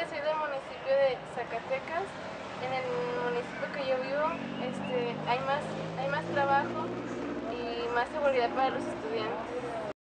González, soy del municipio de Zacatecas. En el municipio que yo vivo este, hay, más, hay más trabajo y más seguridad para los estudiantes.